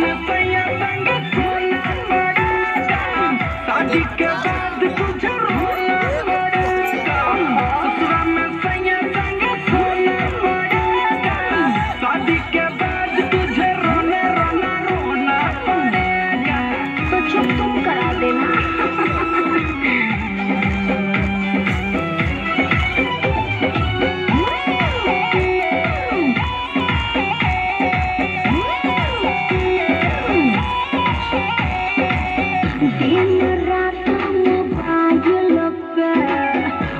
ससुर में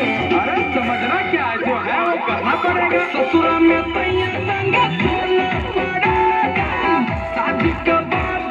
अरे समझना क्या है जो है वो करना पड़ेगा। ससुरा में शादी के बाद